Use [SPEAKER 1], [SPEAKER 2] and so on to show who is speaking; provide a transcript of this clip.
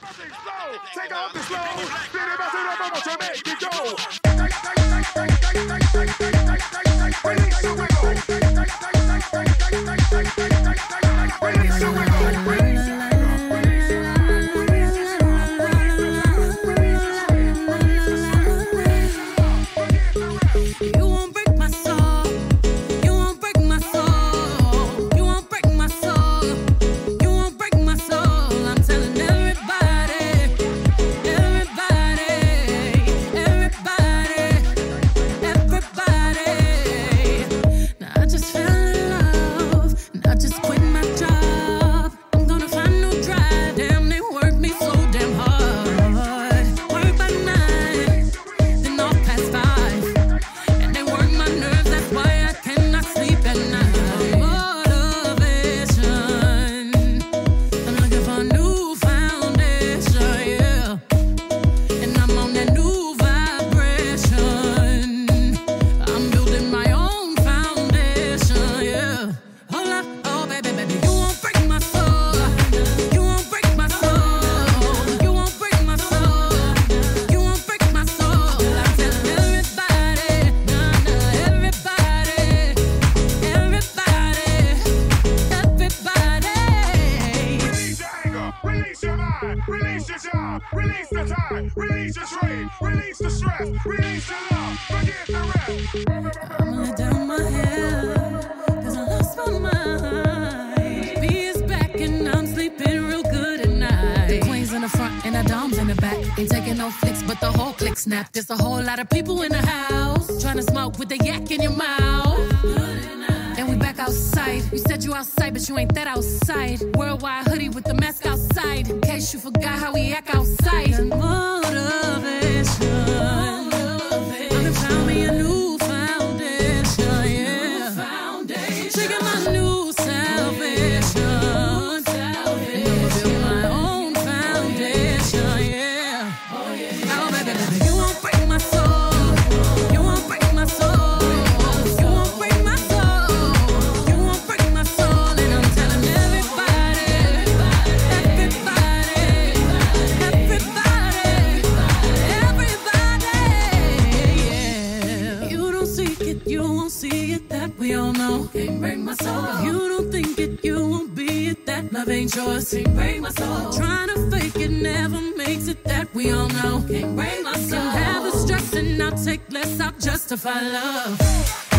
[SPEAKER 1] Take off the slow. Viene más una vamos a México. Release release your mind, release your job, release the time, release your trade, release the stress, release the love, forget the rest.
[SPEAKER 2] I'ma down my 'cause I lost my mind. B is back and I'm sleeping real good at night. The queen's in the front and the dom's in the back. Ain't taking no flicks, but the whole click snap. There's a whole lot of people in the house trying to smoke with the yak in your mouth. You said you outside, but you ain't that outside. Worldwide hoodie with the mask outside. In case you forgot how we act outside. Motivation. Done found me a new you won't see it. That we all oh know. Can't break my soul. If you don't think it, you won't be it. That love ain't yours. Can't break my soul. Trying to fake it never makes it. That we all oh know. Can't break my soul. Can have the stress and I'll take less. I'll justify love.